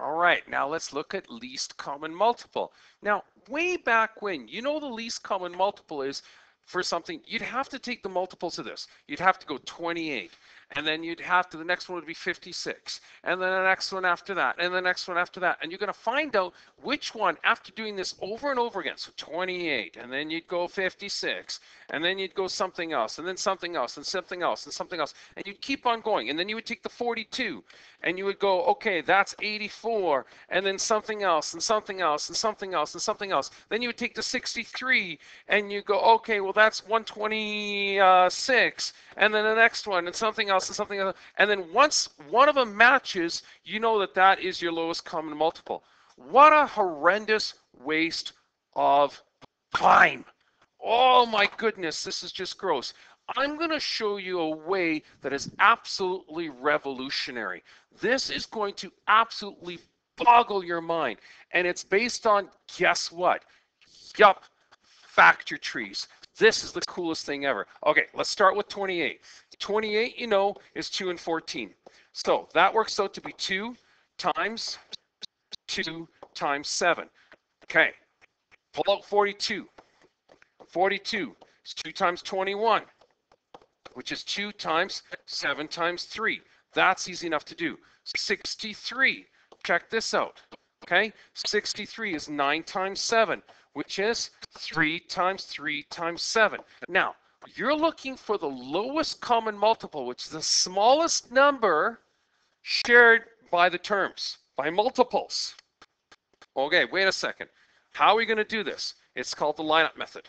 All right, now let's look at least common multiple. Now, way back when, you know the least common multiple is for something, you'd have to take the multiples of this. You'd have to go 28, and then you'd have to, the next one would be 56, and then the next one after that, and the next one after that. And you're going to find out which one, after doing this over and over again, so 28, and then you'd go 56, and then you'd go something else, and then something else, and something else, and something else, and you'd keep on going. And then you would take the 42, and you would go, okay, that's 84, and then something else, and something else, and something else, and something else. Then you would take the 63, and you go, okay, well, that's 126, and then the next one, and something else, and something else. And then once one of them matches, you know that that is your lowest common multiple. What a horrendous waste of time. Oh my goodness, this is just gross. I'm going to show you a way that is absolutely revolutionary. This is going to absolutely boggle your mind. And it's based on, guess what? Yup, factor trees. This is the coolest thing ever. Okay, let's start with 28. 28, you know, is 2 and 14. So that works out to be 2 times 2 times 7. Okay, pull out 42. 42 is 2 times 21 which is 2 times 7 times 3. That's easy enough to do. 63, check this out. Okay, 63 is 9 times 7, which is 3 times 3 times 7. Now, you're looking for the lowest common multiple, which is the smallest number shared by the terms, by multiples. Okay, wait a second. How are we going to do this? It's called the lineup method.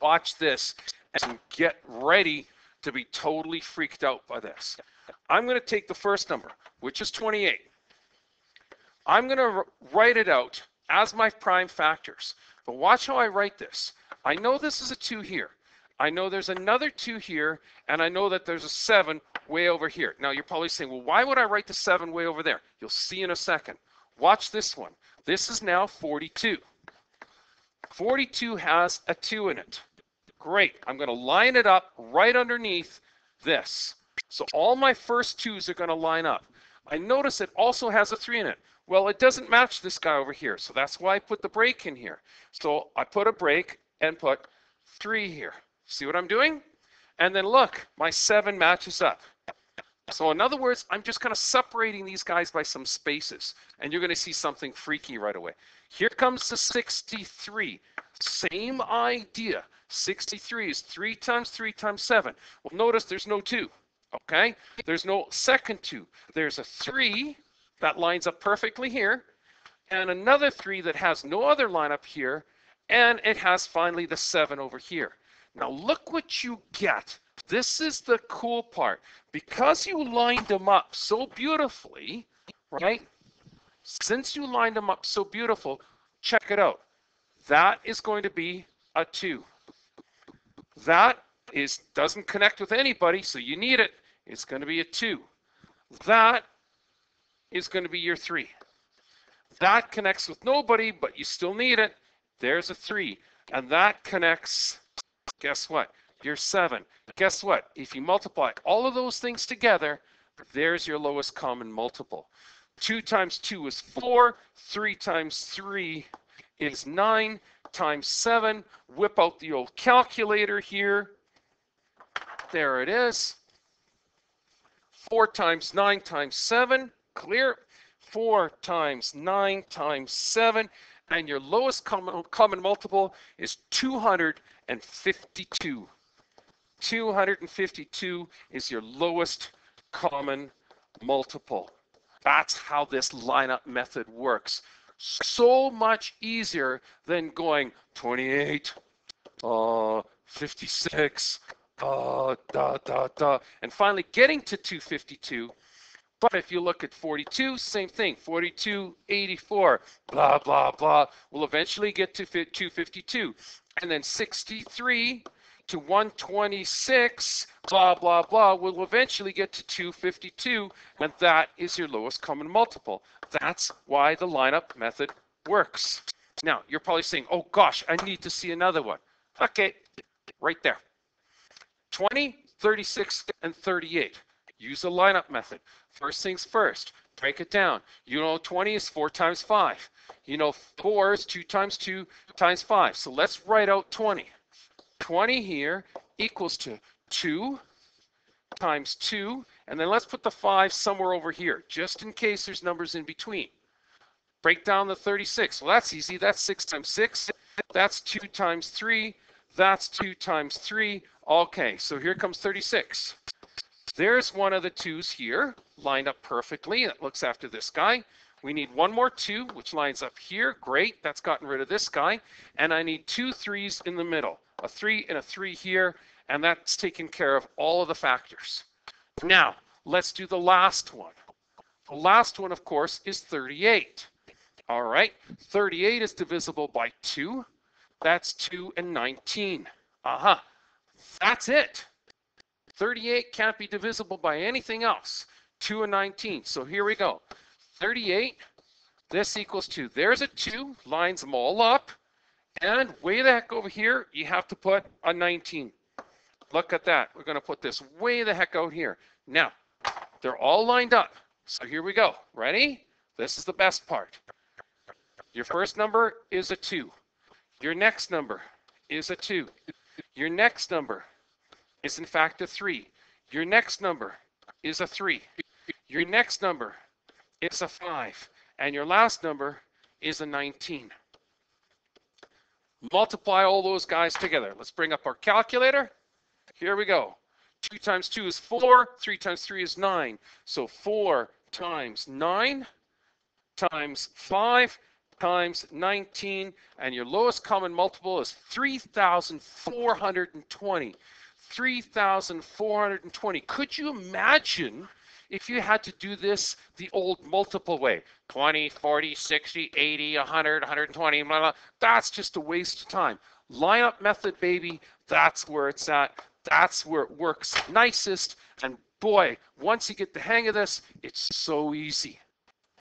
Watch this and get ready to be totally freaked out by this. I'm going to take the first number, which is 28. I'm going to write it out as my prime factors. But watch how I write this. I know this is a 2 here. I know there's another 2 here, and I know that there's a 7 way over here. Now, you're probably saying, well, why would I write the 7 way over there? You'll see in a second. Watch this one. This is now 42. 42 has a 2 in it. Great. I'm going to line it up right underneath this. So all my first twos are going to line up. I notice it also has a three in it. Well, it doesn't match this guy over here. So that's why I put the break in here. So I put a break and put three here. See what I'm doing? And then look, my seven matches up. So in other words, I'm just kind of separating these guys by some spaces. And you're going to see something freaky right away. Here comes the 63. Same idea. 63 is 3 times 3 times 7. Well, notice there's no 2. Okay? There's no second 2. There's a 3 that lines up perfectly here, and another 3 that has no other line up here, and it has finally the 7 over here. Now look what you get. This is the cool part. Because you lined them up so beautifully, right? Since you lined them up so beautiful, check it out. That is going to be a 2. That is doesn't connect with anybody, so you need it. It's going to be a 2. That is going to be your 3. That connects with nobody, but you still need it. There's a 3. And that connects, guess what? Your 7. Guess what? If you multiply all of those things together, there's your lowest common multiple. 2 times 2 is 4. 3 times 3 is 9 times 7. Whip out the old calculator here. There it is. 4 times 9 times 7. Clear. 4 times 9 times 7. And your lowest common, common multiple is 252. 252 is your lowest common multiple. That's how this lineup method works so much easier than going 28, uh, 56, uh, da, da, da, and finally getting to 252. But if you look at 42, same thing, 42, 84, blah, blah, blah, we'll eventually get to 252. And then 63 to 126, blah, blah, blah, We'll eventually get to 252, and that is your lowest common multiple. That's why the lineup method works. Now, you're probably saying, oh gosh, I need to see another one. Okay, right there. 20, 36, and 38. Use the lineup method. First things first, Break it down. You know 20 is 4 times 5. You know 4 is 2 times 2 times 5. So let's write out 20. 20 here equals to 2 times 2. And then let's put the 5 somewhere over here, just in case there's numbers in between. Break down the 36. Well, that's easy. That's 6 times 6. That's 2 times 3. That's 2 times 3. Okay, so here comes 36. There's one of the 2's here, lined up perfectly. It looks after this guy. We need one more 2, which lines up here. Great, that's gotten rid of this guy. And I need two threes in the middle, a 3 and a 3 here, and that's taken care of all of the factors. Now, let's do the last one. The last one, of course, is 38. All right, 38 is divisible by 2. That's 2 and 19. Aha, uh -huh. That's it. 38 can't be divisible by anything else. 2 and 19. So here we go. 38, this equals 2. There's a 2, lines them all up. And way the heck over here, you have to put a 19. Look at that. We're going to put this way the heck out here. Now, they're all lined up. So here we go. Ready? This is the best part. Your first number is a 2. Your next number is a 2. Your next number is in fact a 3. Your next number is a 3. Your next number is a 5. And your last number is a 19. Multiply all those guys together. Let's bring up our calculator. Here we go. 2 times 2 is 4. 3 times 3 is 9. So 4 times 9 times 5 times 19. And your lowest common multiple is 3,420. 3,420. Could you imagine if you had to do this the old multiple way 20, 40, 60, 80, 100, 120, blah, blah. that's just a waste of time. Lineup method, baby, that's where it's at. That's where it works nicest. And boy, once you get the hang of this, it's so easy.